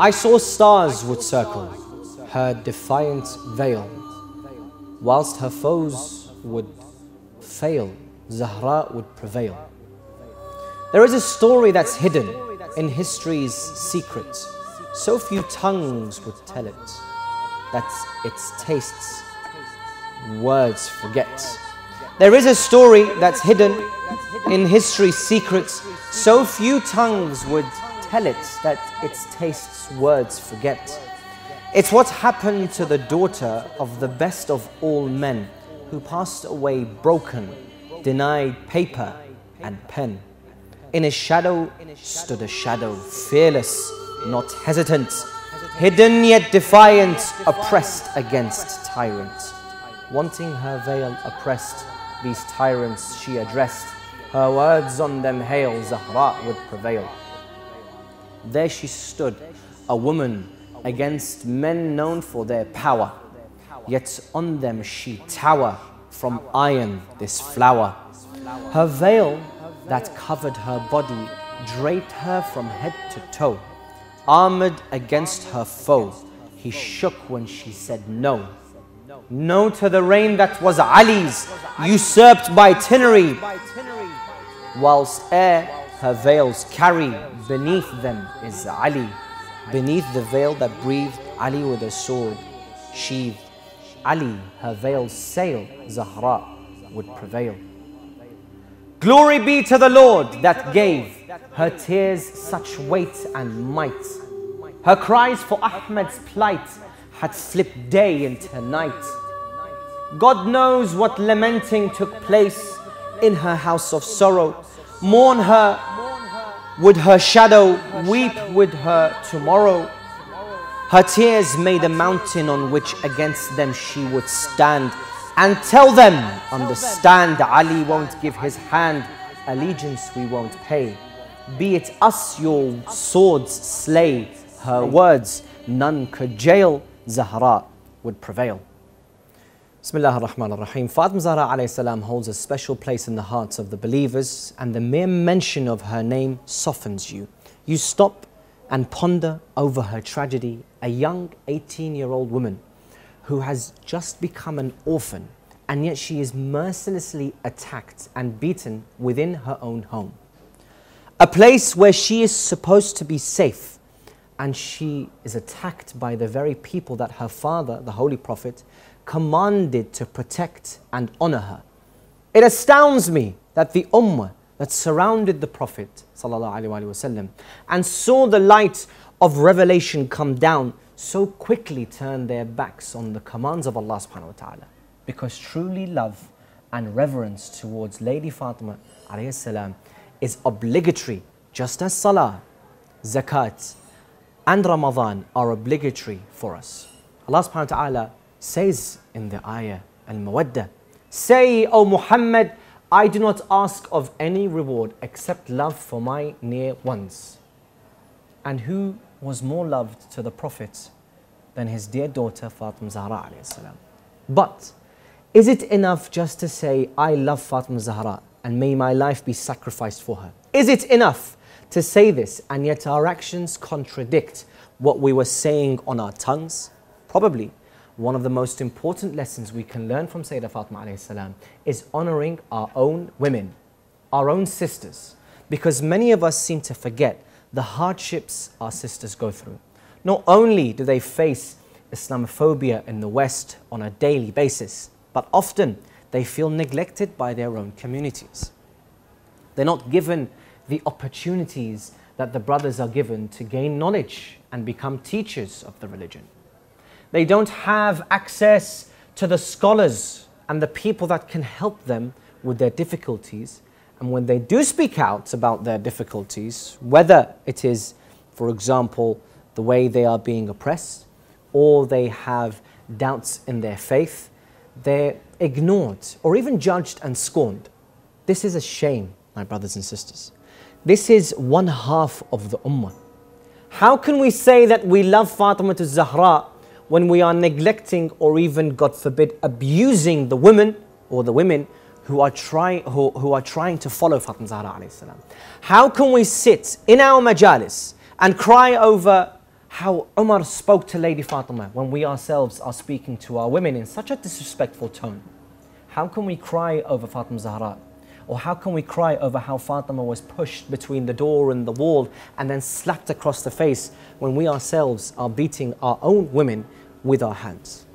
I saw stars would circle her defiant veil, whilst her foes would fail, Zahra would prevail. There is a story that's hidden in history's secret, so few tongues would tell it, that its tastes words forget. There is a story that's hidden in history's secrets, so few tongues would tell it that its tastes words forget. It's what happened to the daughter of the best of all men who passed away broken, denied paper and pen. In his shadow stood a shadow, fearless, not hesitant, hidden yet defiant, oppressed against tyrant. Wanting her veil oppressed, these tyrants she addressed. Her words on them hail, Zahra would prevail. There she stood, a woman against men known for their power. Yet on them she tower from iron this flower. Her veil that covered her body draped her from head to toe. Armored against her foe, he shook when she said no. No to the reign that was Ali's, usurped by Tinnery. Whilst air her veils carry, beneath them is Ali. Beneath the veil that breathed, Ali with a sword sheathed. Ali, her veils sail, Zahra would prevail. Glory be to the Lord that gave her tears such weight and might. Her cries for Ahmed's plight had flipped day into night. God knows what lamenting took place in her house of sorrow. Mourn her with her shadow, weep with her tomorrow. Her tears made a mountain on which against them she would stand and tell them, understand, Ali won't give his hand, allegiance we won't pay. Be it us your swords slay, her words none could jail, Zahra would prevail. Bismillah ar-Rahman ar-Rahim. Fatima Zahra alayhi salam holds a special place in the hearts of the believers and the mere mention of her name softens you. You stop and ponder over her tragedy, a young 18-year-old woman who has just become an orphan and yet she is mercilessly attacked and beaten within her own home. A place where she is supposed to be safe and she is attacked by the very people that her father, the Holy Prophet, commanded to protect and honor her. It astounds me that the ummah that surrounded the Prophet وسلم, and saw the light of revelation come down so quickly turned their backs on the commands of Allah subhanahu wa ta'ala. Because truly love and reverence towards Lady Fatima salam, is obligatory, just as Salah, Zakat, and Ramadan are obligatory for us. Allah subhanahu wa ta'ala says in the ayah Al-Mawaddah, Say, O Muhammad, I do not ask of any reward except love for my near ones. And who was more loved to the Prophet than his dear daughter Fatima Zahra But is it enough just to say, I love Fatima Zahra and may my life be sacrificed for her? Is it enough to say this and yet our actions contradict what we were saying on our tongues? Probably one of the most important lessons we can learn from Sayyidah Fatima salam is honoring our own women, our own sisters, because many of us seem to forget the hardships our sisters go through. Not only do they face Islamophobia in the West on a daily basis, but often they feel neglected by their own communities. They're not given the opportunities that the brothers are given to gain knowledge and become teachers of the religion. They don't have access to the scholars and the people that can help them with their difficulties. And when they do speak out about their difficulties, whether it is, for example, the way they are being oppressed, or they have doubts in their faith, they're ignored or even judged and scorned. This is a shame, my brothers and sisters. This is one half of the ummah. How can we say that we love Fatima to Zahra when we are neglecting or even, God forbid, abusing the women or the women who are, try, who, who are trying to follow Fatima Zahra How can we sit in our majalis and cry over how Umar spoke to Lady Fatima when we ourselves are speaking to our women in such a disrespectful tone. How can we cry over Fatima Zahra? Or how can we cry over how Fatima was pushed between the door and the wall and then slapped across the face when we ourselves are beating our own women with our hands?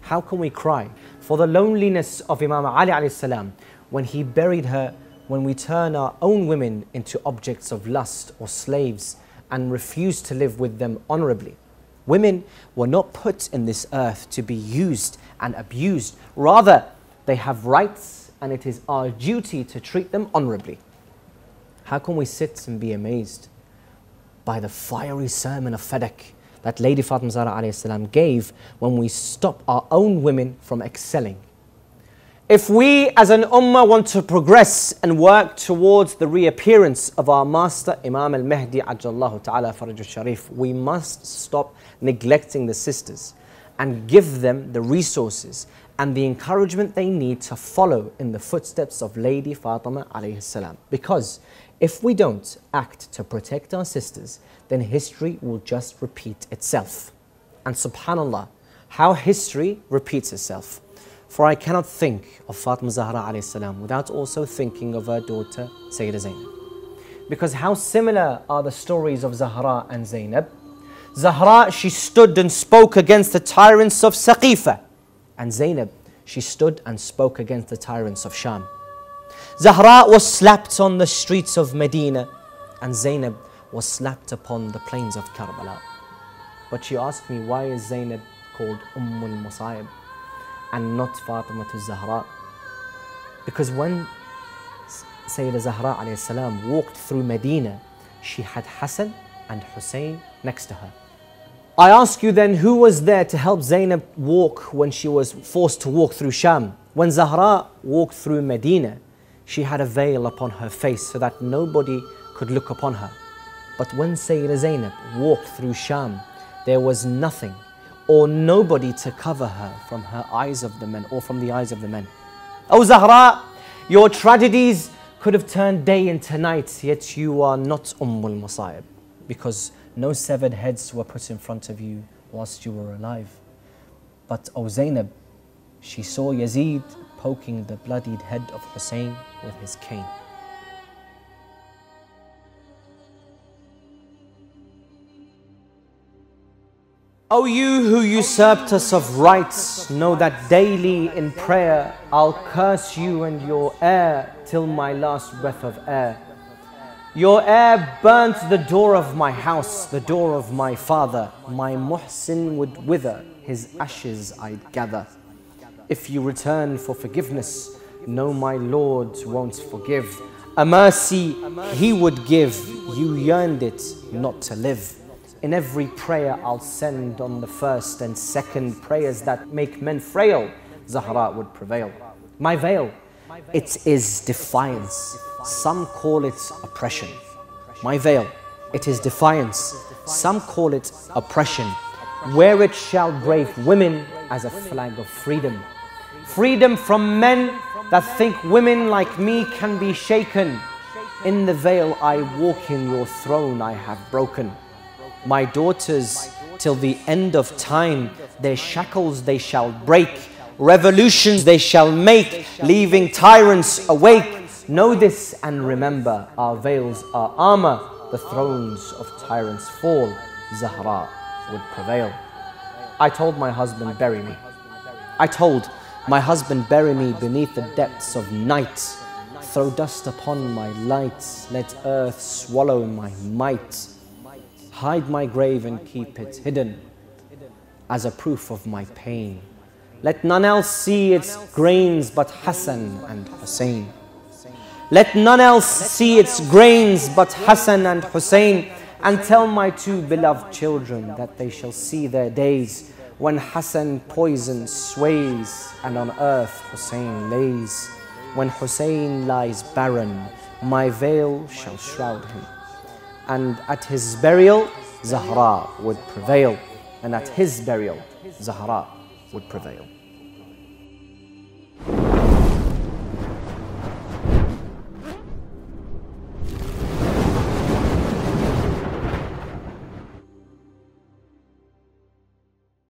How can we cry for the loneliness of Imam Ali salam when he buried her, when we turn our own women into objects of lust or slaves and refuse to live with them honorably? Women were not put in this earth to be used and abused. Rather, they have rights and it is our duty to treat them honorably. How can we sit and be amazed by the fiery sermon of Fadak that Lady Fatima Zahra gave when we stop our own women from excelling? If we as an ummah want to progress and work towards the reappearance of our master Imam al-Mahdi Ajjallahu ta'ala Faraj sharif we must stop neglecting the sisters and give them the resources and the encouragement they need to follow in the footsteps of Lady Fatima. Because if we don't act to protect our sisters, then history will just repeat itself. And subhanAllah, how history repeats itself. For I cannot think of Fatima Zahra without also thinking of her daughter Sayyidah Zainab. Because how similar are the stories of Zahra and Zainab? Zahra, she stood and spoke against the tyrants of Saqifa. And Zainab, she stood and spoke against the tyrants of Sham. Zahra was slapped on the streets of Medina and Zainab was slapped upon the plains of Karbala. But she asked me, why is Zainab called Ummul Musayib and not Fatima to Zahra? Because when Sayyidina Zahra salam walked through Medina, she had Hassan and Hussein next to her. I ask you then, who was there to help Zainab walk when she was forced to walk through Sham? When Zahra walked through Medina, she had a veil upon her face so that nobody could look upon her. But when Sayyida Zainab walked through Sham, there was nothing or nobody to cover her from her eyes of the men or from the eyes of the men. Oh Zahra, your tragedies could have turned day into night, yet you are not Ummul Musayib because no severed heads were put in front of you whilst you were alive. But O Zainab, she saw Yazid poking the bloodied head of Hussein with his cane. O you who usurped us of rights, know that daily in prayer I'll curse you and your heir till my last breath of air. Your heir burnt the door of my house, the door of my father. My muhsin would wither, his ashes I'd gather. If you return for forgiveness, no, my Lord won't forgive. A mercy he would give, you yearned it not to live. In every prayer I'll send on the first and second prayers that make men frail, Zahra would prevail. My veil, it is defiance. Some call it oppression. My veil, it is defiance. Some call it oppression. Wear it shall brave women as a flag of freedom. Freedom from men that think women like me can be shaken. In the veil I walk in, your throne I have broken. My daughters, till the end of time, their shackles they shall break. Revolutions they shall make, leaving tyrants awake. Know this and remember, our veils are armor, the thrones of tyrants fall, Zahra would prevail. I told my husband, bury me. I told my husband, bury me beneath the depths of night. Throw dust upon my light, let earth swallow my might. Hide my grave and keep it hidden as a proof of my pain. Let none else see its grains but Hassan and Hussein. Let none else see its grains but Hassan and Hussein and tell my two beloved children that they shall see their days when Hassan poison sways and on earth Hussein lays. When Hussein lies barren, my veil shall shroud him. And at his burial, Zahra would prevail. And at his burial, Zahra would prevail.